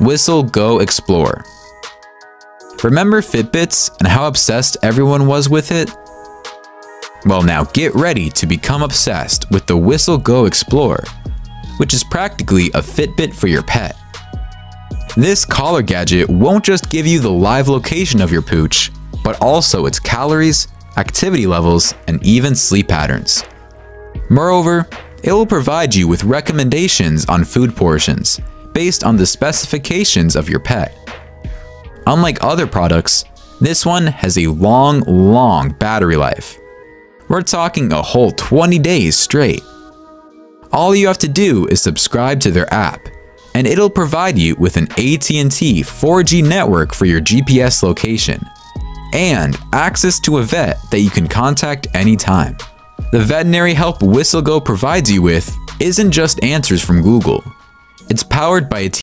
Whistle Go Explore. Remember Fitbits and how obsessed everyone was with it? Well now get ready to become obsessed with the Whistle Go Explore, which is practically a Fitbit for your pet. This collar gadget won't just give you the live location of your pooch, but also its calories, activity levels, and even sleep patterns. Moreover, it will provide you with recommendations on food portions based on the specifications of your pet. Unlike other products, this one has a long, long battery life. We're talking a whole 20 days straight. All you have to do is subscribe to their app, and it'll provide you with an AT&T 4G network for your GPS location, and access to a vet that you can contact anytime. The veterinary help WhistleGo provides you with isn't just answers from Google. It's powered by a